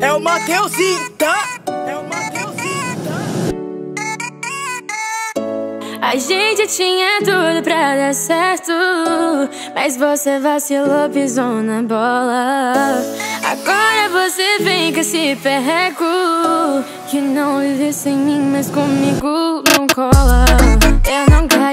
É o Mateuzinho, tá? É o Mateuzinho, tá? A gente tinha tudo pra dar certo Mas você vacilou, pisou na bola Agora você vem com esse perreco Que não vive sem mim, mas comigo não cola Eu não caio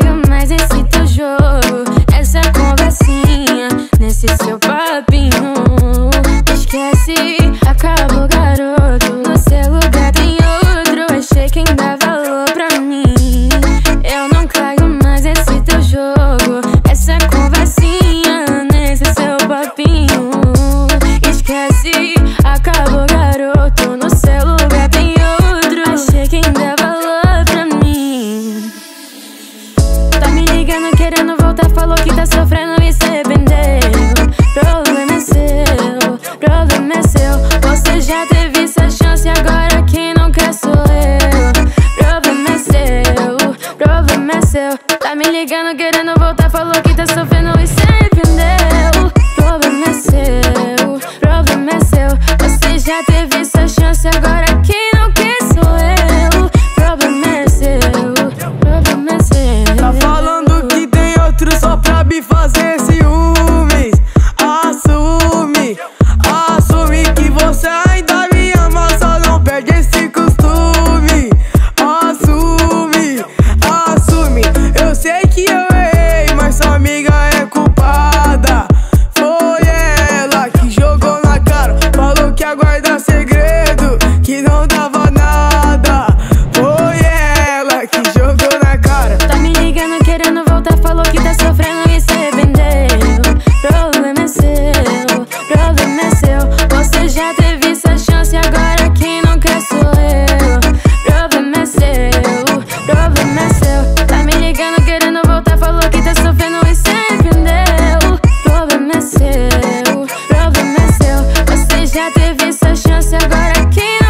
esquece. Acabou garoto, no seu lugar tem outro. Achei quem dá valor pra mim. Tá me ligando querendo voltar, falou que tá sofrendo e se arrependeu. Problema é seu, problema é seu. Você já teve essa chance, agora quem não quer sou eu. Problema é seu, problema é seu. Tá me ligando querendo voltar, falou que tá sofrendo e se arrependeu. Problema é seu. já teve essa chance, agora quem não quer sou eu. Problema é seu, problema é seu. Tá me ligando querendo voltar, falou que tá sofrendo e sempre entendeu Problema é seu, problema é seu. Você já teve essa chance, agora quem